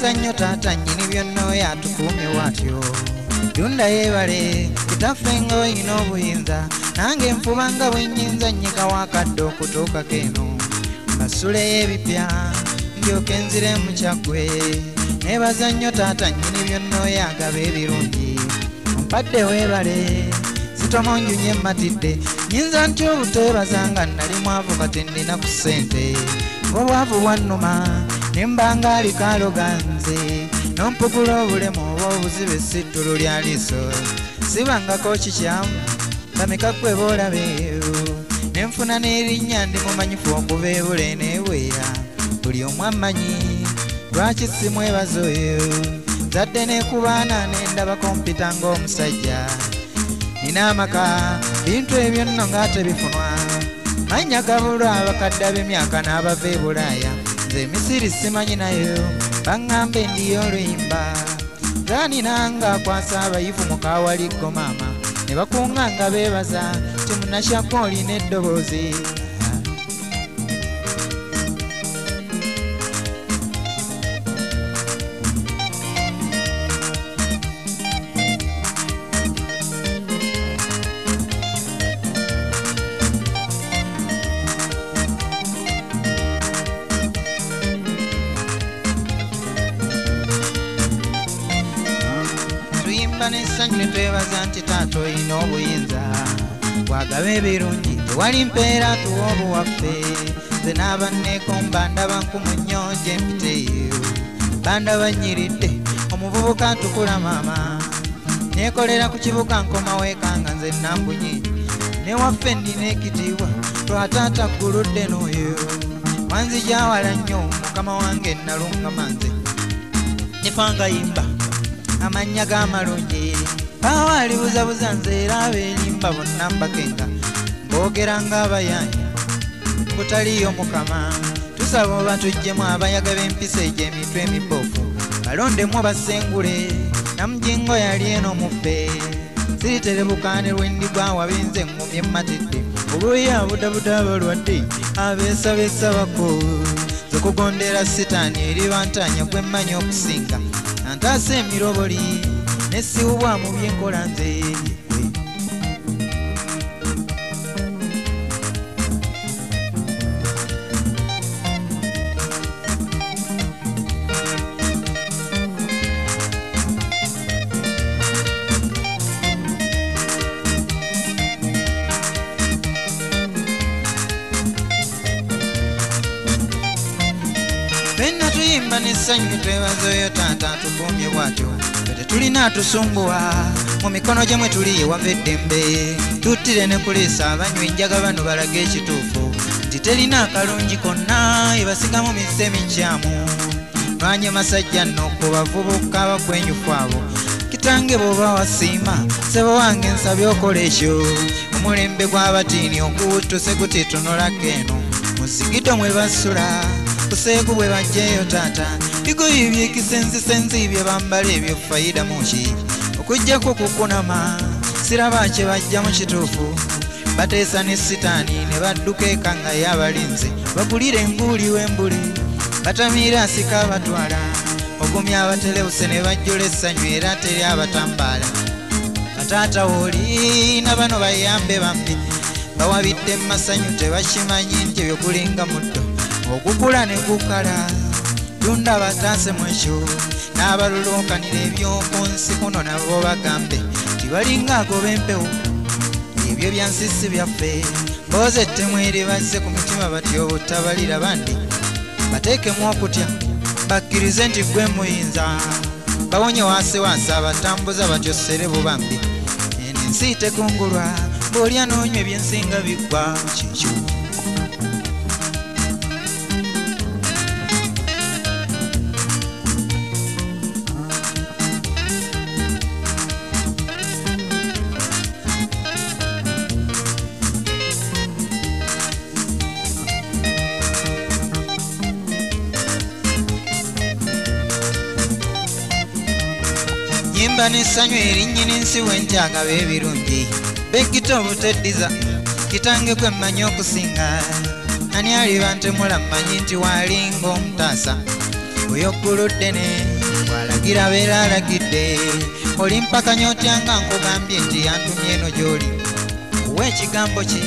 nebaza nnyo taata nnyini byonnooyo atukuumye bw'atyo junda yeebale kitaffe nga oyina obuyinza nange nfuba nga bwe nnyinza nnyika wakadde okutuukako eno. Mbasuleyo ebipya ndyoke nzire mu kyaggwe. Nebaza nnyo taata nnyini byonnooyo agaba ebirungi. Ompadde weebale sitomonju nye mmatidde. Nyinza nti obuteebaza nga nali mwavu kati nnina ku ssente? Ng'obwavu bwannuma ne mbanga alikaloganze nompugula obulemu oba obuzibe sittulu lya liiso sibangako kikyamu kamikaggwe boolabeeyo ne nfuna n'erinnya ndi mumanyifu okuva ebule neeweera buli omu ammanyi lwaki simwebaza oyo zadde nekubaana nendaba kompita ng'omusajja. Nina amaka bintu ebyo nno nga tebifunwa. Manya gabulwa abakadde ab'emyaka n'abava e bulaaya nze emisiri simanyi nayo baŋŋambe ndiyo oluyimba. Ganinanga akwasa abayivu mu kawaliggo maama ne bakunga nga beebaza ti munashako olina eddoboozi n'essanyu ne twebaza nti taata olina obuyinza. Bwagaba ebirungi tewali mpeera tuwa obuwaffe. Nze n'abanneekomba ndaba nkumu nnyo gye mpiteeyo bandaba nnyiridde omuvubuka ntukula maama. Neekolera ku kibuga nkomaweeka nga nze nambunyi newaffe ndina ekitiibwa twataata gguludde n'oyo wanzijawala nnyo mukama wange nalungama nze. Nefanga yimba amannya g'amalungi baawa alibuzabuza nze era abeerimba bonna mbakenga boogera ng'abayanja butaliyo mukama. Tusaba oba tuggyemu abayaga b'empisa egyo emitwe emiboofu balondemu basengule namujingo yali eno muffe. Siriterebukaane lwendigwa wabinze eŋŋumye emmatidde obuya budabuda abalwadde abeesabesa bako. Zekugondera sitaani eri bantanya gwe mmanyi okusinga. Antaasa emiroboli nesiwubwa mu byenkola nze gwe fenna tuyimba n'essanyu twebaza oyo taata atukuumye bw'atyo fe tetulina atusumbuwa mu mikono gye mwe tuli ewava eddembe tuttire ne kuliisa abanywa enjaga bano balaga ekituufu nti terina akalungi konna ebasigamu mise emikyamu nwanye masajja nno ku bavubuka bakwenyufu abo. Kitange bw'oba wasiima sebo wange nsabye okola ekyo. Omulembe gw'abatiini oguwuttuse gutitunulako eno. Muzigito mwe basula kuseeku bwe bajjeeyo taata. Bigoyi byekisenzisenzi bye bambala ebyo fayida muki okuggyako kukunama siraba kye bajja mu kituufu. Bateesa ne sitaani ne badduka eka nga ye abalinzi bagulire enguuli w'embuli batamiira asika abatwala. Ogumya abatereuse ne bajjula essanyu era teri abatambaala. Kataata woolina bano bayambe bambi. Bawabidde mu masanyu tebakimanyi nti ebyo gulinga muddo ogukula ne gukala tunda bataase mu ekyo n'abalulunkanira eby'oku nsi kuno nabo bagambe tibalinga agoba empewo. Ebyo byansisi byaffe mboozi ettemu eribazze ku mutima bati obutabalira bandi. Bateekemu okutya bakkirize nti gwe muyinza. Bawonye wansi wansi abatambuza batyo serebu bambi eno ensi tekungulwa bw'olya noonywa ebyensinga biggwa kikyo nyimba n'essanyu erinnyini nsi wentyagaba ebirungi beggita obuteddiza kitange gwe mmanyi okusinga. Ani aliba ntemula mmanyi nti walinga omutaasa oyo ggulu ddene bwalagira beera alagidde olimpakanya otya nga nkugambye nti yantumye eno gy'oli. Kuwa ekigambo kye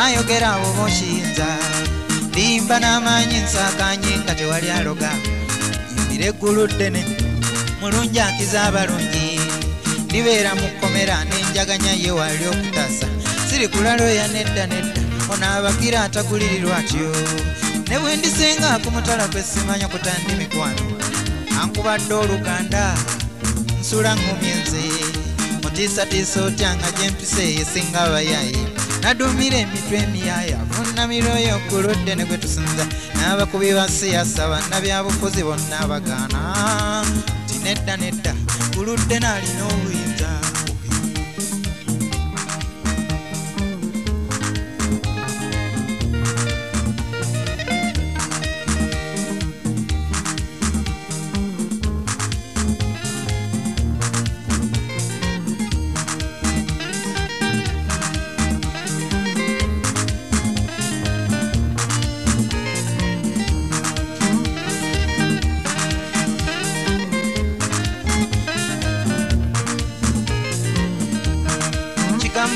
ayogera abo bokiyinza limba n'amaanyi nsaakanye nga tewali aloga. Yimbira eggulu ddene mulungi akiza abalungi. Libeera mu kkomera n'enjaganya ye wali okutaasa siri kulaloya nedda nedda onaabagira atagulirirwa atyo. Ne bwe ndisenga ku mutala kwe simanya kutandi mikwano. Ankubadde oluganda nsula ngumye nze. Mutiisatiisa otya nga gyempisa eyo esinga abayaye? Nadumira emitwe emiyaya vunnamira oyo okuludde ne gwe tusinza. N'abakubi ba siyasa bannabyabufuzi bonna bagaana nti nedda nedda kuludde n'alina obuyinza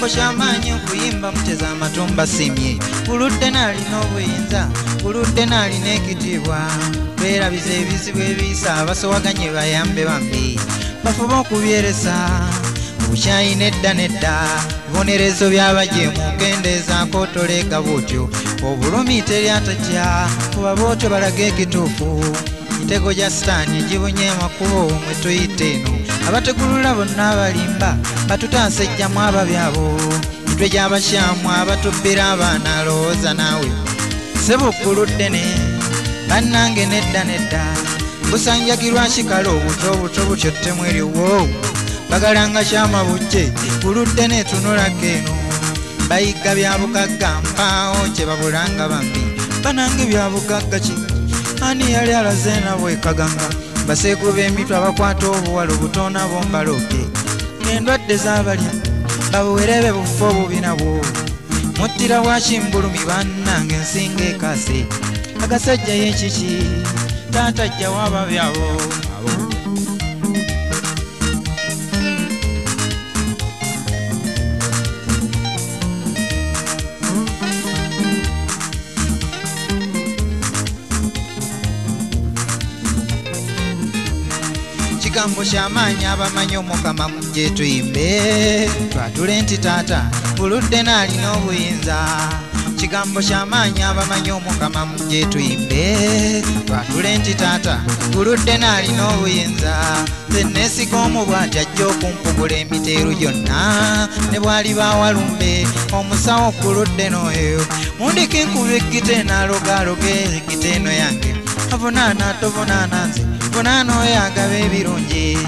kigambo kyamaanyi okuyimba muteza amatumba simye. Buludde n'alina obuyinza buludde n'alina ekitiibwa. Beerabiza ebizibu ebiyisa abasowaganye bayambe bambi. Bafube okubyeresa obukyayi nedda nedda. Bibonerezo by'abajeemu ngendeezaako otoleega bwotyo obulumi teryatajja kuba bootyo balaga ekituufu. Mitego gya sitaani egibunye amakubo mwe tuyita eno abategulula bonna abalimba batutaasa ejjamu ababyabo mitwe gy'abakyamu abatubbira abaana alowooza naawe. Sebuggulu ddene bannange nedda nedda. Busanjagirwa kikala obuto obuto butyo ttemu eriwo bagalanga kyama bujje buludde netunulako eno bayigga byabugagga mpaawo kye babulanga bambi. Banange byabugagga ki? Ani yali alaze nabwekaganga baseekulu b'emitwe abakwata obuwala obutoona bombalooke endwadde z'abalya babuwerebe bufo obubi nabwo. Muttira bwakimbulumi bannange ensinga ekase. Agasajja y'ekiki taata jjawo ababyabo abo kigambo kyamaanyi abamanyi omukama mujje tuyimbe twatule nti taata buludde n'alina obuyinza. Kigambo kyamaanyi abamanyi omukama mujje tuyimbe twatule nti taata buludde n'alina obuyinza. Zenneesiga omubwati ajja okumpugula emiteeru gyonna. Ne bwali bawalumbe omusawo kuludde n'oyo. Mundika enkuba eggite eno yange avunaana tovunaana nze vunaana oyo agaba ebirungi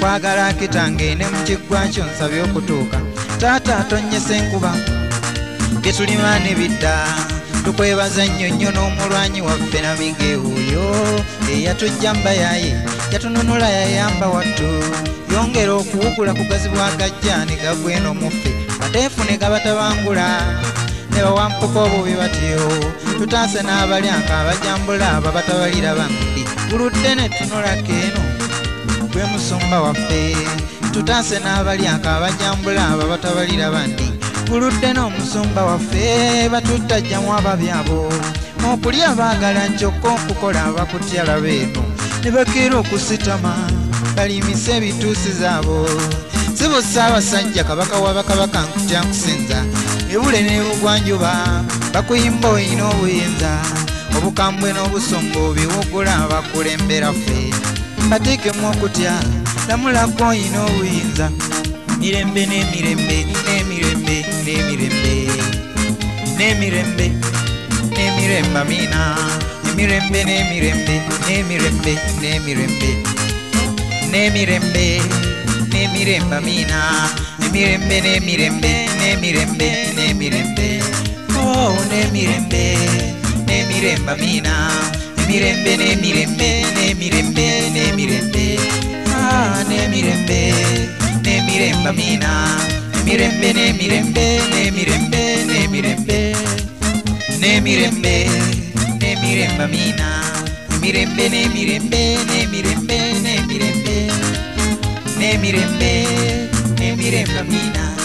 kwagala kitange ne mu kiggwa kyo nsabye okutuuka. Taata atonnyesa enkuba. Getulima n'ebidda tukwebaza nnyo nnyo n'omulwanyi waffe namige oyo eyatujja mbayaye yatununula yayamba wattu. Yongera okuwugula ku gazi bwagajja ne gagweno muffe. Bateefu ne gabatabangula ne bawampuka obubi batyo. Tutaase n'abalyanka abajambula abo batabalira bambi. Buludde ne tunulako eno gwe musumba waffe. Tutaase n'abalyanka abajambula abo batabalira bandi buludde n'omusumba waffe batuttajjamu ababyabo. Okulya baagala nkyokka okukola abakutyala beeno ne bakeera okusitama balimise ebituusi zaabo. Sibusa abasajja kabaka wa bakabaka nkutya nkusinza ebule n'ebugwanjuba bakuyimba oyina obuyinza. Obukambwe n'obusongo biwugula abakulembera ffe. Bateekemu okutya lamulako oyina obuyinza. Mirembe n'emirembe n'emirembe n'emirembe. N'emirembe n'emirembe amina emirembe n'emirembe n'emirembe n'emirembe. N'emirembe n'emirembe amina emirembe n'emirembe n'emirembe n'emirembe oh n'emirembe n'emirembe amina emirembe n'emirembe n'emirembe n'emirembe ah n'emirembe n'emirembe amina emirembe n'emirembe n'emirembe n'emirembe n'emirembe n'emirembe amina emirembe n'emirembe n'emirembe n'emirembe miren, la familia.